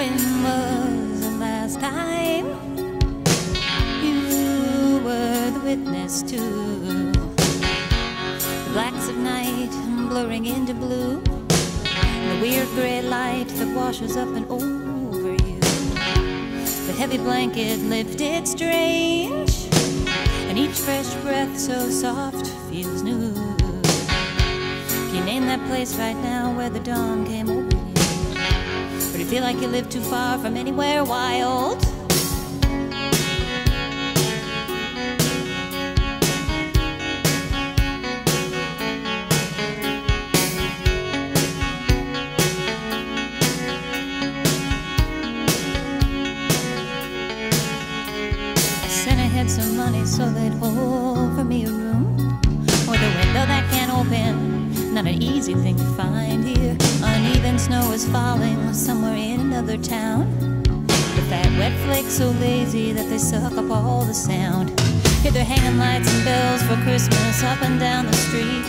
When was the last time you were the witness to the blacks of night blurring into blue? The weird gray light that washes up and over you. The heavy blanket lifted strange, and each fresh breath so soft feels new. Can you name that place right now where the dawn came over feel like you live too far from anywhere wild? Not an easy thing to find here. Uneven snow is falling somewhere in another town. The fat wet flakes so lazy that they suck up all the sound. Here they're hanging lights and bells for Christmas up and down the street.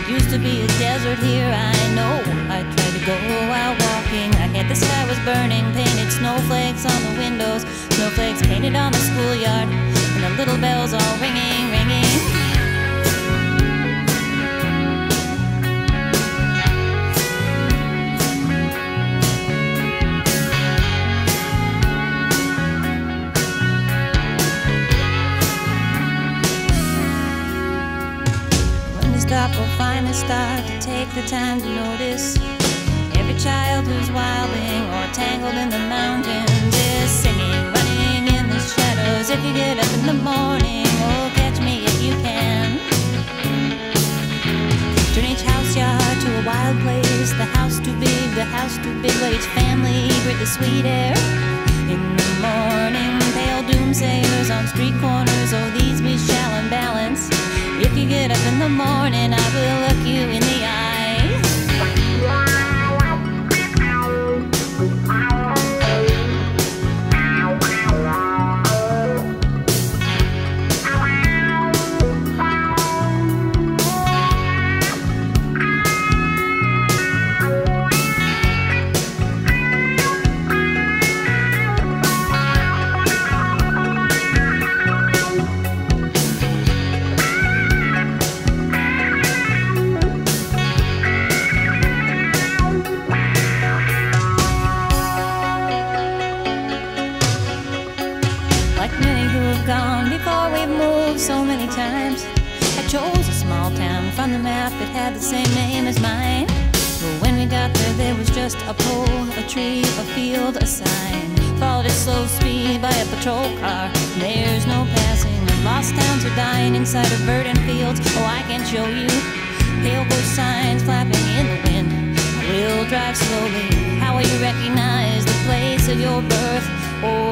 It used to be a desert here, I know. I tried to go out walking. I had the sky was burning, painted snowflakes on the windows, snowflakes painted on the schoolyard, and the little bells all ringing, ringing. Finally start to take the time to notice every child who's wilding or tangled in the mountains is singing, running in the shadows. If you get up in the morning, oh, catch me if you can. Turn each house yard to a wild place. The house too big, the house too big, but each family breathe the sweet air. In the morning, pale doomsayers on street corners. So many times. I chose a small town from the map that had the same name as mine. But when we got there, there was just a pole, a tree, a field, a sign. Followed at slow speed by a patrol car. There's no passing. Lost towns are dying inside of verdant fields. Oh, I can show you pale bush signs flapping in the wind. We'll drive slowly. How will you recognize the place of your birth? Oh,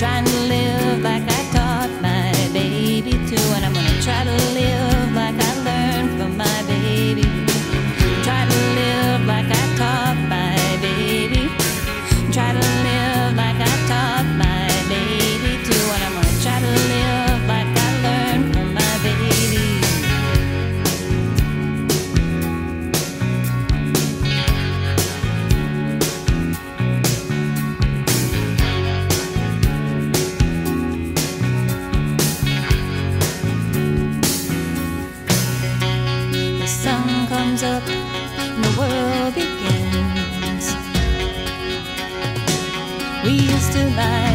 trying to live. up and the world begins. We used to lie.